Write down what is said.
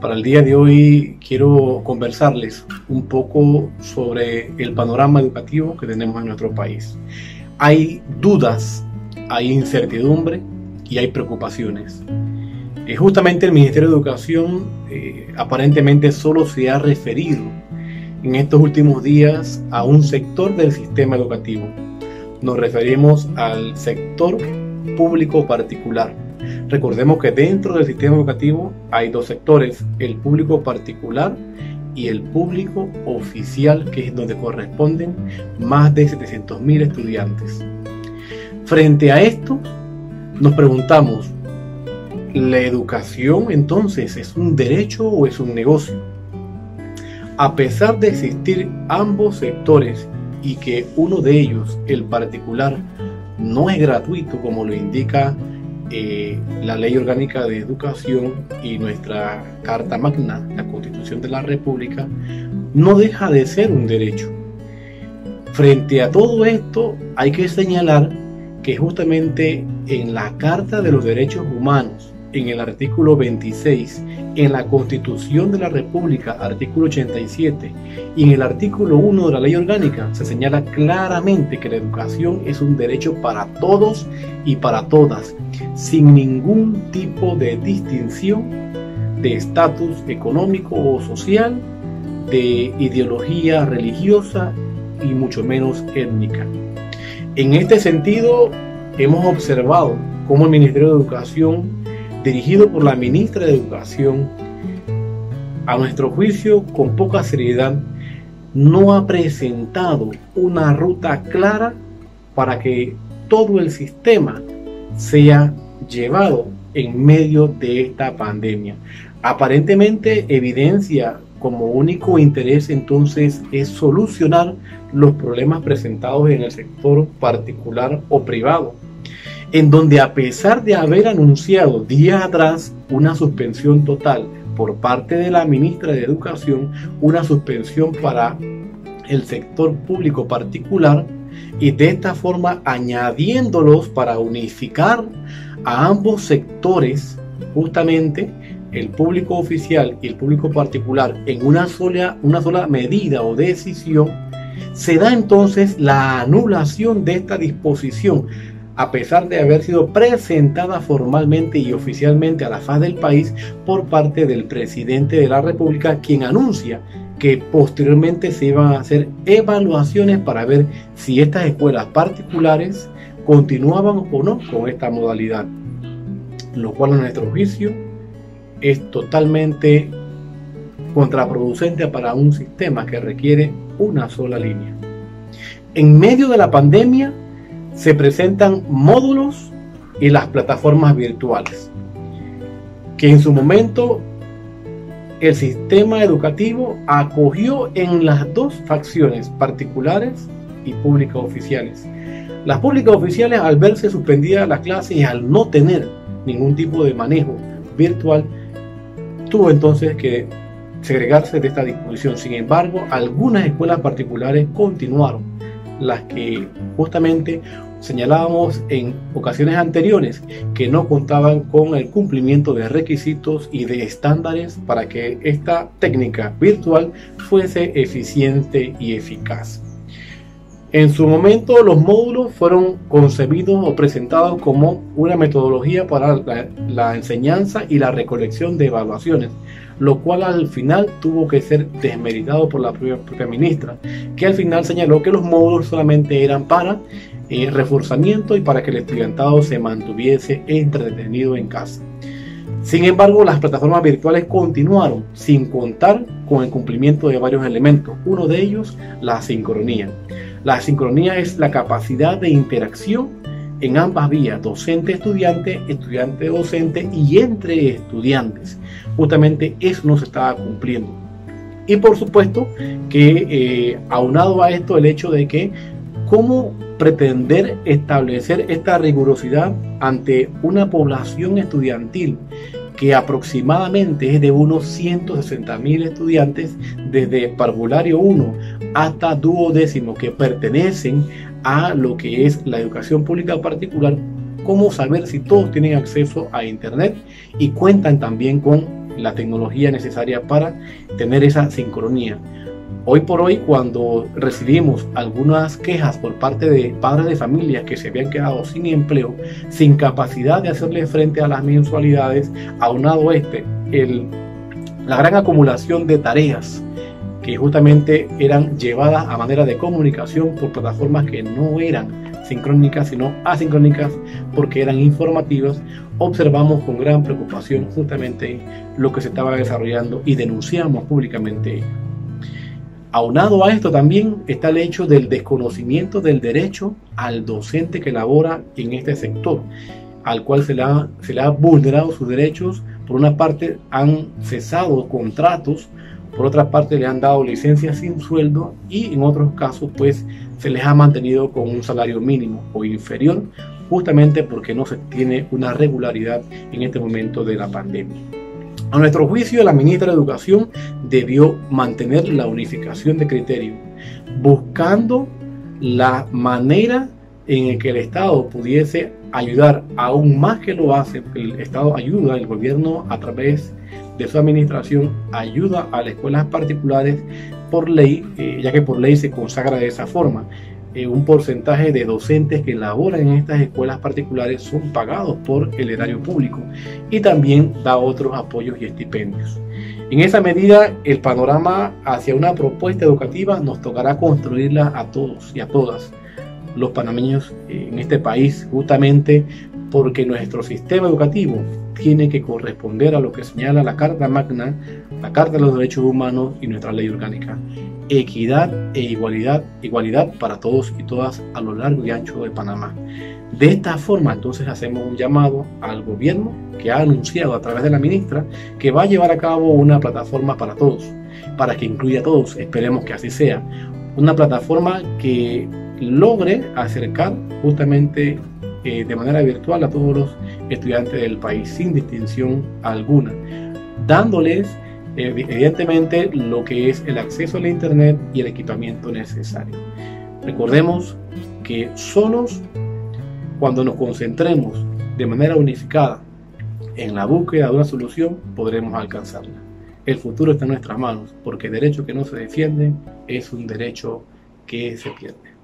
Para el día de hoy quiero conversarles un poco sobre el panorama educativo que tenemos en nuestro país. Hay dudas, hay incertidumbre y hay preocupaciones. Eh, justamente el Ministerio de Educación eh, aparentemente solo se ha referido en estos últimos días a un sector del sistema educativo. Nos referimos al sector público particular Recordemos que dentro del sistema educativo hay dos sectores, el público particular y el público oficial, que es donde corresponden más de 700.000 estudiantes. Frente a esto, nos preguntamos, ¿la educación entonces es un derecho o es un negocio? A pesar de existir ambos sectores y que uno de ellos, el particular, no es gratuito como lo indica eh, la Ley Orgánica de Educación y nuestra Carta Magna, la Constitución de la República, no deja de ser un derecho. Frente a todo esto, hay que señalar que justamente en la Carta de los Derechos Humanos, en el artículo 26, en la Constitución de la República, artículo 87, y en el artículo 1 de la Ley Orgánica se señala claramente que la educación es un derecho para todos y para todas, sin ningún tipo de distinción de estatus económico o social, de ideología religiosa y mucho menos étnica. En este sentido, hemos observado cómo el Ministerio de Educación dirigido por la ministra de Educación, a nuestro juicio con poca seriedad, no ha presentado una ruta clara para que todo el sistema sea llevado en medio de esta pandemia. Aparentemente evidencia como único interés entonces es solucionar los problemas presentados en el sector particular o privado en donde a pesar de haber anunciado días atrás una suspensión total por parte de la ministra de Educación, una suspensión para el sector público particular, y de esta forma añadiéndolos para unificar a ambos sectores, justamente el público oficial y el público particular, en una sola, una sola medida o decisión, se da entonces la anulación de esta disposición, a pesar de haber sido presentada formalmente y oficialmente a la faz del país por parte del presidente de la República, quien anuncia que posteriormente se iban a hacer evaluaciones para ver si estas escuelas particulares continuaban o no con esta modalidad, lo cual a nuestro juicio es totalmente contraproducente para un sistema que requiere una sola línea. En medio de la pandemia, se presentan módulos y las plataformas virtuales, que en su momento el sistema educativo acogió en las dos facciones, particulares y públicas oficiales. Las públicas oficiales, al verse suspendidas las clases y al no tener ningún tipo de manejo virtual, tuvo entonces que segregarse de esta disposición. Sin embargo, algunas escuelas particulares continuaron, las que justamente Señalábamos en ocasiones anteriores que no contaban con el cumplimiento de requisitos y de estándares para que esta técnica virtual fuese eficiente y eficaz. En su momento los módulos fueron concebidos o presentados como una metodología para la, enseñanza y la recolección de evaluaciones, lo cual al final tuvo que ser desmeritado por la propia ministra, que al final señaló que los módulos solamente eran para eh, reforzamiento y para que el estudiantado se mantuviese entretenido en casa. Sin embargo, las plataformas virtuales continuaron sin contar con el cumplimiento de varios elementos. Uno de ellos, la sincronía. La sincronía es la capacidad de interacción en ambas vías, docente-estudiante, estudiante-docente y entre estudiantes. Justamente eso no se estaba cumpliendo. Y por supuesto que eh, aunado a esto el hecho de que cómo pretender establecer esta rigurosidad ante una población estudiantil que aproximadamente es de unos 160 mil estudiantes desde parvulario 1 hasta duodécimo que pertenecen a lo que es la educación pública particular, cómo saber si todos tienen acceso a internet y cuentan también con la tecnología necesaria para tener esa sincronía. Hoy por hoy, cuando recibimos algunas quejas por parte de padres de familia que se habían quedado sin empleo, sin capacidad de hacerle frente a las mensualidades, aunado este, el, la gran acumulación de tareas que justamente eran llevadas a manera de comunicación por plataformas que no eran sincrónicas, sino asincrónicas, porque eran informativas, observamos con gran preocupación justamente lo que se estaba desarrollando y denunciamos públicamente Aunado a esto también está el hecho del desconocimiento del derecho al docente que labora en este sector, al cual se le ha, vulnerado sus derechos. Por una parte han cesado contratos, por otra parte le han dado licencias sin sueldo y en otros casos pues se les ha mantenido con un salario mínimo o inferior justamente porque no se tiene una regularidad en este momento de la pandemia. A nuestro juicio, la ministra de Educación debió mantener la unificación de criterios, buscando la manera en que el Estado pudiese ayudar aún más que lo hace, el Estado ayuda, el gobierno a través de su administración ayuda a las escuelas particulares por ley, eh, ya que por ley se consagra de esa forma. Eh, un porcentaje de docentes que laboran en estas escuelas particulares son pagados por el erario público y también da otros apoyos y estipendios. En esa medida, el panorama hacia una propuesta educativa nos tocará construirla a todos y a todas los panameños en este país, justamente porque nuestro sistema educativo tiene que corresponder a lo que señala la Carta Magna, la Carta de los Derechos Humanos y nuestra ley orgánica. Equidad e igualdad, igualdad para todos y todas a lo largo y ancho de Panamá. De esta forma, entonces, hacemos un llamado al gobierno que ha anunciado a través de la ministra que va a llevar a cabo una plataforma para todos, para que incluya a todos. Esperemos que así sea. Una plataforma que logre acercar justamente eh, de manera virtual a todos los estudiantes del país sin distinción alguna, dándoles evidentemente lo que es el acceso al Internet y el equipamiento necesario. Recordemos que solos, cuando nos concentremos de manera unificada en la búsqueda de una solución, podremos alcanzarla. El futuro está en nuestras manos, porque el derecho que no se defiende es un derecho que se pierde.